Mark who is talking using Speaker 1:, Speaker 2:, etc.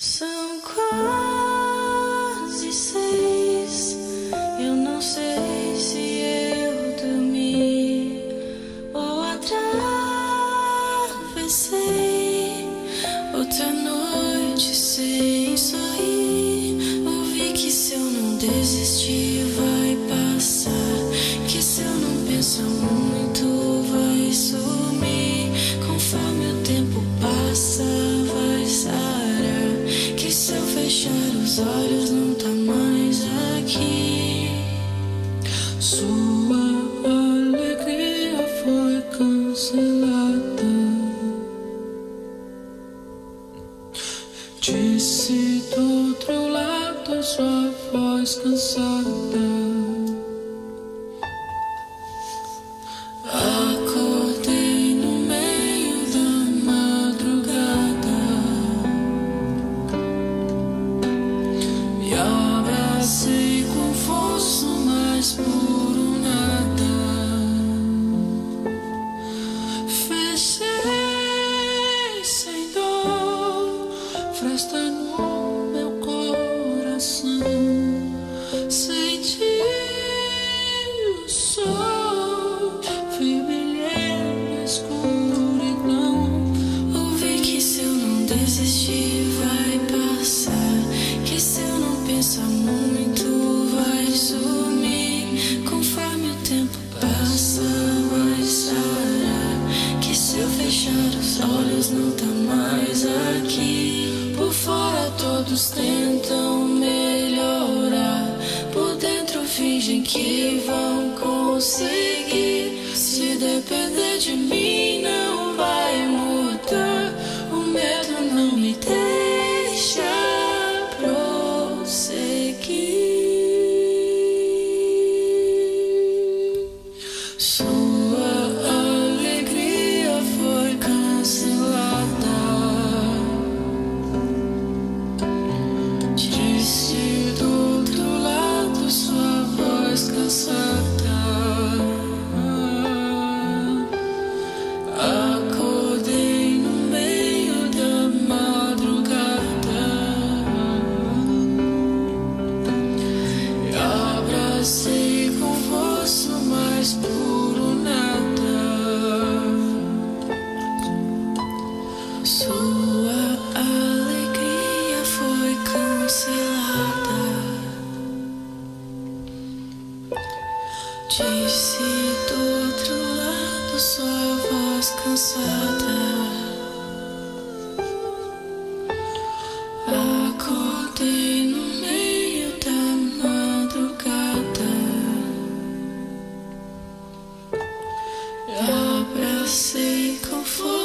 Speaker 1: São quase seis. Eu não sei se eu dormi ou atravessei outra noite sem sorrir. Ouvi que se eu não desistir os olhos não tá mais aqui.
Speaker 2: Sua alegria foi cancelada. Disse do outro lado sua voz cansada. Fresta no meu coração. Senti o sol, vi brilhar na escuridão.
Speaker 1: Ouvi que se eu não desistir vai passar. Que se eu não pensar muito vai sumir. Todos tentam melhorar. Por dentro fingem que vão conseguir. Se depender de mim, não vai mudar. Disse Disse do outro lado sua voz cansada. Acordei no meio da madrugada. Abracei com força.